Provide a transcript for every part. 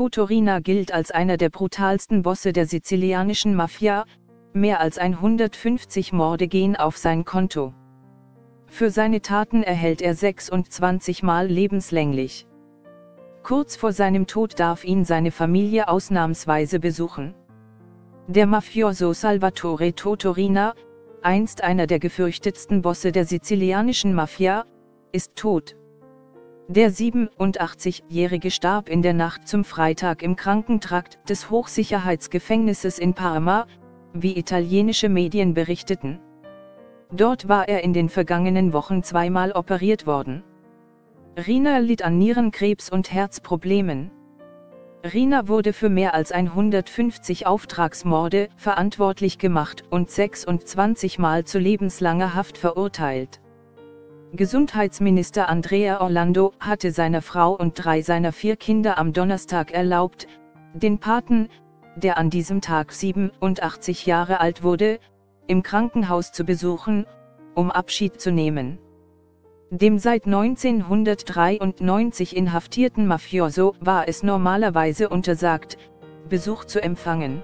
Totorina gilt als einer der brutalsten Bosse der sizilianischen Mafia, mehr als 150 Morde gehen auf sein Konto. Für seine Taten erhält er 26 Mal lebenslänglich. Kurz vor seinem Tod darf ihn seine Familie ausnahmsweise besuchen. Der Mafioso Salvatore Totorina, einst einer der gefürchtetsten Bosse der sizilianischen Mafia, ist tot. Der 87-Jährige starb in der Nacht zum Freitag im Krankentrakt des Hochsicherheitsgefängnisses in Parma, wie italienische Medien berichteten. Dort war er in den vergangenen Wochen zweimal operiert worden. Rina litt an Nierenkrebs und Herzproblemen. Rina wurde für mehr als 150 Auftragsmorde verantwortlich gemacht und 26 Mal zu lebenslanger Haft verurteilt. Gesundheitsminister Andrea Orlando hatte seiner Frau und drei seiner vier Kinder am Donnerstag erlaubt, den Paten, der an diesem Tag 87 Jahre alt wurde, im Krankenhaus zu besuchen, um Abschied zu nehmen. Dem seit 1993 inhaftierten Mafioso war es normalerweise untersagt, Besuch zu empfangen.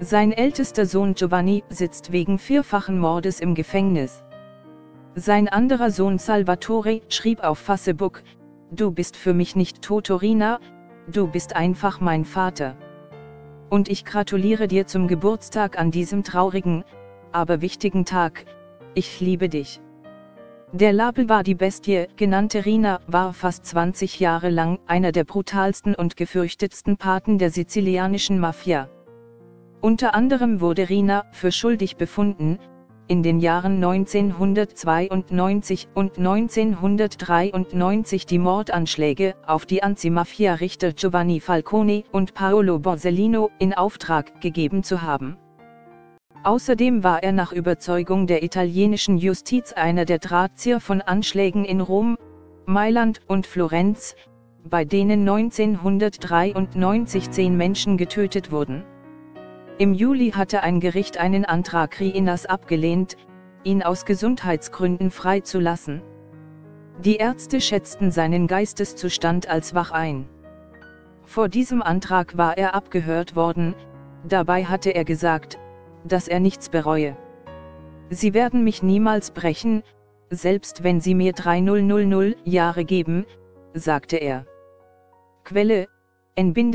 Sein ältester Sohn Giovanni sitzt wegen vierfachen Mordes im Gefängnis. Sein anderer Sohn Salvatore schrieb auf Facebook, Du bist für mich nicht Totorina, du bist einfach mein Vater. Und ich gratuliere dir zum Geburtstag an diesem traurigen, aber wichtigen Tag, ich liebe dich. Der Label war die Bestie, genannte Rina, war fast 20 Jahre lang einer der brutalsten und gefürchtetsten Paten der sizilianischen Mafia. Unter anderem wurde Rina für schuldig befunden, in den Jahren 1992 und 1993 die Mordanschläge auf die Anti-Mafia-Richter Giovanni Falcone und Paolo Borsellino in Auftrag gegeben zu haben. Außerdem war er nach Überzeugung der italienischen Justiz einer der Drahtzieher von Anschlägen in Rom, Mailand und Florenz, bei denen 1993 zehn Menschen getötet wurden. Im Juli hatte ein Gericht einen Antrag Riinas abgelehnt, ihn aus Gesundheitsgründen freizulassen. Die Ärzte schätzten seinen Geisteszustand als wach ein. Vor diesem Antrag war er abgehört worden, dabei hatte er gesagt, dass er nichts bereue. Sie werden mich niemals brechen, selbst wenn Sie mir 3000 Jahre geben, sagte er. Quelle, n-tv.de